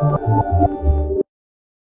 Thank